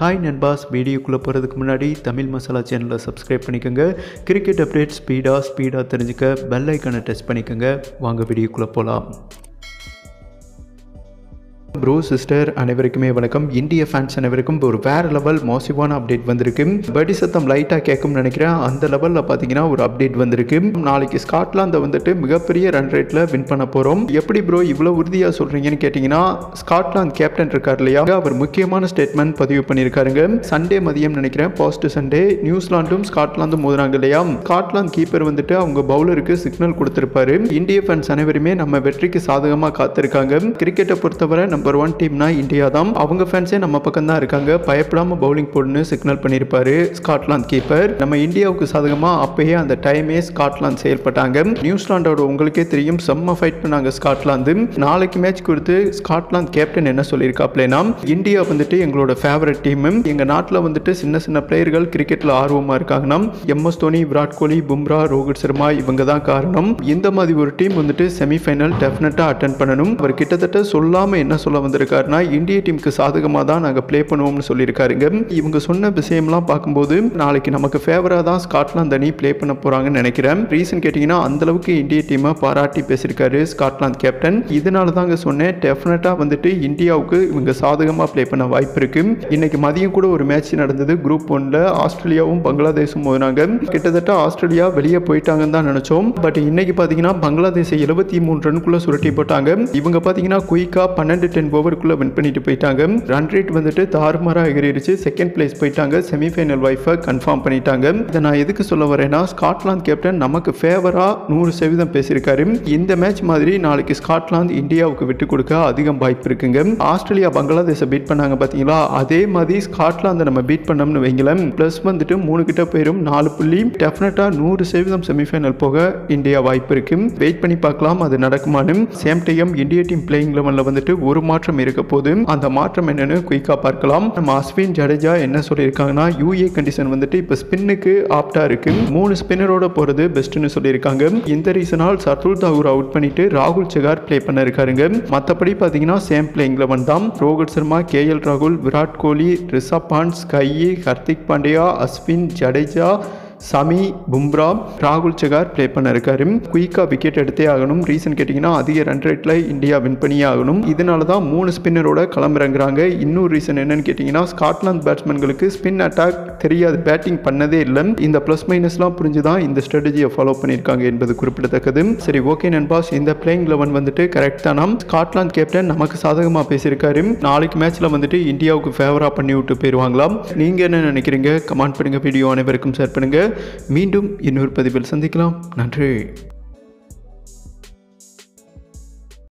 Hi நண்பாஸ். வீடியோக்குள்ளே போகிறதுக்கு முன்னாடி தமிழ் மசாலா சேனலை சப்ஸ்கிரைப் பண்ணிக்கோங்க. கிரிக்கெட் அப்டேட் ஸ்பீடாக ஸ்பீடாக தெரிஞ்சுக்க பெல் ஐக்கனை டச் பண்ணிக்கோங்க. வாங்க வீடியோக்குள்ளே போகலாம் ப்ரோ சிஸ்டர் அனைவருக்குமே வணக்கம். இந்திய ஃபேன்ஸ் அனைவருக்கும் ஒரு வேறு லெவல் மோசிவான அப்டேட் வந்திருக்கு. படி சத்தம் லைட்டாக கேட்கும்னு நினைக்கிறேன். அந்த லெவலில் பார்த்தீங்கன்னா ஒரு அப்டேட் வந்திருக்கு. நாளைக்கு ஸ்காட்லாந்தை வந்துட்டு மிகப்பெரிய ரன் ரேட்டில் வின் பண்ண போகிறோம் எப்படி ப்ரோ இவ்வளோ உறுதியாக சொல்கிறீங்கன்னு கேட்டிங்கன்னா ஸ்காட்லாந்து கேப்டன் இருக்கார் இல்லையா? அவர் முக்கியமான ஸ்டேட்மெண்ட் பதிவு பண்ணியிருக்காருங்க. சண்டே மதியம் நினைக்கிறேன். பாஸ்ட் சண்டே நியூசிலாண்டும் ஸ்காட்லாந்தும் மோதுறாங்க இல்லையா? ஸ்காட்லாந்து கீப்பர் வந்துட்டு அவங்க பவுலருக்கு சிக்னல் கொடுத்துருப்பாரு. இந்திய ஃபேன்ஸ் அனைவருமே நம்ம வெற்றிக்கு சாதகமாக காத்திருக்காங்க. கிரிக்கெட்டை பொறுத்தவரை நம்பர் ஒன் டீம்னா இந்தியா தான். அவங்க ஃபேன்ஸே நம்ம பக்கம் தான் இருக்காங்க. பயப்படாம பவுலிங் போடுன்னு சிக்னல் பண்ணியிருப்பாரு ஸ்காட்லாந்து கீப்பர் நம்ம இந்தியாவுக்கு சாதகமா அப்பயே அந்த டைமே ஸ்காட்லாந்து செயல்பட்டாங்க. நியூசிலாண்டோட உங்களுக்கே தெரியும். செம்ம ஃபைட் பண்ணாங்க ஸ்காட்லாந்து. நாளைக்கு மேட்ச் கொடுத்து ஸ்காட்லாந்து கேப்டன் என்ன சொல்லியிருக்காப்லேனா இந்தியா வந்துட்டு எங்களோட ஃபேவரட் டீம் எங்க நாட்டில் வந்துட்டு சின்ன சின்ன பிளேயர்கள் கிரிக்கெட்ல ஆர்வமா இருக்காங்கன்னா எம்எஸ் தோனி விராட் கோலி பும்ரா ரோஹித் சர்மா இவங்க தான் காரணம். இந்த மாதிரி ஒரு டீம் வந்துட்டு செமிஃபைனல் டெஃபினட்டாக அட்டன் பண்ணணும். அவர் கிட்டத்தட்ட சொல்லாம என்ன சொல்ல வந்திருக்காருன்னா இந்திய டீமுக்கு சாதகமாக தான் நாங்கள் ப்ளே பண்ணுவோம்னு சொல்லியிருக்காருங்க இவங்க சொன்ன விஷயம்லாம் பார்க்கும்போது நாளைக்கு நமக்கு ஃபேவராக தான் ஸ்காட்லாந்து அணி ப்ளே பண்ண போகிறாங்கன்னு நினைக்கிறேன். ரீசன் கேட்டிங்கன்னா அந்தளவுக்கு இந்திய டீமை பாராட்டி பேசியிருக்காரு ஸ்காட்லாந்து கேப்டன் இதனால தாங்க சொன்னேன் டெஃபினட்டாக வந்துட்டு இந்தியாவுக்கு இவங்க சாதகமாக ப்ளே பண்ண வாய்ப்பு இருக்கு. இன்னைக்கு மதியம் கூட ஒரு மேட்ச் நடந்தது குரூப் ஒன்ல ஆஸ்திரேலியாவும் பங்களாதேஷும் மோதினாங்க. கிட்டத்தட்ட ஆஸ்திரேலியா வெளியே போயிட்டாங்கன்னு தான் நினைச்சோம். பட் இன்னைக்கு பார்த்தீங்கன்னா பங்களாதேஷை எழுபத்தி மூணு ரன்குள்ள சுருட்டி போட்டாங்க. இவங்க பார்த்தீங்கன்னா குயிக்காக பன்னெண்டு டென் ஓவருக்குள்ளே வின் பண்ணிட்டு போயிட்டாங்க. ரன் ரேட் வந்துட்டு தாறுமாறாக எகிரிடுச்சு செகண்ட் பிளேஸ் போயிட்டாங்க. செமிஃபைனல் வைஃபை கன்ஃபார்ம் பண்ணிட்டாங்க. இதை நான் எதுக்கு சொல்ல வரேன்னா ஸ்காட்லாந்து கேப்டன் நமக்கு ஃபேவராக நூறு சதவீதம் பேசியிருக்காரு. இந்த மேட்ச் மாதிரி நாளைக்கு ஸ்காட்லாந்து இந்தியாவுக்கு விட்டு கொடுக்க அதிகம் வாய்ப்பு இருக்குங்க. ஆஸ்திரேலியா பங்களாதேஷை பீட் பண்ணாங்க பார்த்தீங்களா அதே மாதிரி ஸ்காட்லாந்தை நம்ம பீட் பண்ணோம்னு வைங்களேன். ப்ளஸ் வந்துட்டு மூணு கிட்ட போயிடும் நாலு புள்ளி. டெஃபினட்டாக நூறு சதவீதம் செமிஃபைனல் போக இந்தியா வாய்ப்பு இருக்கு. வெயிட் பண்ணி பார்க்கலாம். அது நடக்குமானு சேம் டைம் இந்திய டீம் பிளேயிங் லெவனில் வந்துட்டு ஒரு மாற்றம் இருக்க போது அந்த மாற்றம் என்னன்னு குயிக்காக பார்க்கலாம். நம்ம அஸ்வின் ஜடேஜா என்ன சொல்லியிருக்காங்கன்னா யூஏ கண்டிஷன் வந்துட்டு இப்போ ஸ்பின்னுக்கு ஆப்டா இருக்கு. மூணு ஸ்பின்னரோட போகிறது பெஸ்ட்னு சொல்லியிருக்காங்க. இந்த ரீசனால் சர்துல் தாகூர் அவுட் பண்ணிட்டு ராகுல் செகார் ப்ளே பண்ண இருக்காருங்க. மற்றபடி பார்த்தீங்கன்னா சேம் பிளேயிங் லெவன் தான். ரோஹித் சர்மா கே எல் ராகுல் விராட் கோலி ரிஷப் பாண்ட் ஸ்கையி ஹர்திக் பாண்டியா அஸ்வின் ஜடேஜா சமி பும்ரா ராகுல் செகார் ப்ளே பண்ண இருக்காரு. குயிக்காக விக்கெட் எடுத்தே ஆகணும். ரீசன் கேட்டிங்கன்னா அதிக ரன் ரேட்டில் இந்தியா வின் பண்ணியே ஆகணும். இதனால தான் மூணு ஸ்பின்னரோட கிளம்பிறங்குறாங்க. இன்னொரு ரீசன் என்னன்னு கேட்டிங்கன்னா ஸ்காட்லாந்து பேட்ஸ்மேன்களுக்கு ஸ்பின் அட்டாக் தெரியாது. பேட்டிங் பண்ணதே இல்லை. இந்த ப்ளஸ் மைனஸ்லாம் புரிஞ்சு தான் இந்த ஸ்ட்ராட்டஜியை ஃபாலோ பண்ணியிருக்காங்க என்பது குறிப்பிடத்தக்கது. சரி ஓகே நண்பாஸ். இந்த பிளேயிங் லெவன் வந்துட்டு கரெக்ட் தானா? ஸ்காட்லாந்து கேப்டன் நமக்கு சாதகமாக பேசியிருக்காரு. நாளைக்கு மேட்ச்சில் வந்துட்டு இந்தியாவுக்கு ஃபேவராக பண்ணி விட்டு போயிடுவாங்களாம் நீங்கள் என்ன நினைக்கிறீங்க? கமெண்ட் பண்ணுங்கள் வீடியோ அனைவருக்கும் ஷேர் பண்ணுங்கள் மீண்டும் இன்னொரு பதிவில் சந்திக்கலாம். நன்றி.